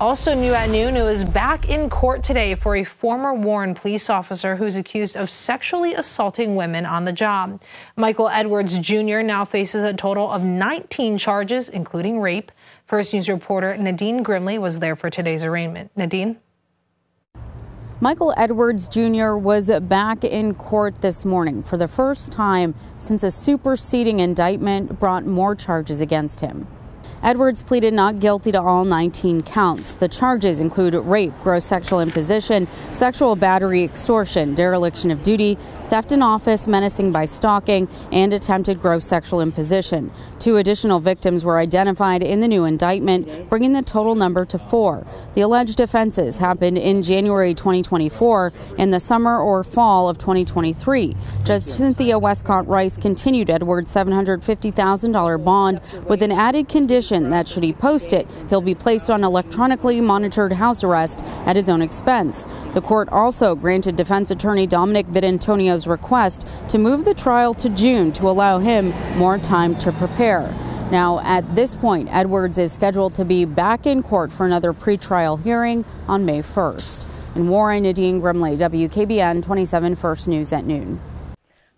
Also new at noon, it was back in court today for a former Warren police officer who's accused of sexually assaulting women on the job. Michael Edwards Jr. now faces a total of 19 charges, including rape. First News reporter Nadine Grimley was there for today's arraignment. Nadine? Michael Edwards Jr. was back in court this morning for the first time since a superseding indictment brought more charges against him. Edwards pleaded not guilty to all 19 counts. The charges include rape, gross sexual imposition, sexual battery, extortion, dereliction of duty, theft in office, menacing by stalking, and attempted gross sexual imposition. Two additional victims were identified in the new indictment, bringing the total number to four. The alleged offenses happened in January 2024 and the summer or fall of 2023. Judge Cynthia Westcott Rice continued Edwards' $750,000 bond with an added condition that should he post it, he'll be placed on electronically monitored house arrest at his own expense. The court also granted defense attorney Dominic Vitantonio's request to move the trial to June to allow him more time to prepare. Now, at this point, Edwards is scheduled to be back in court for another pretrial hearing on May 1st. In Warren, Nadine Grimley, WKBN 27 First News at noon.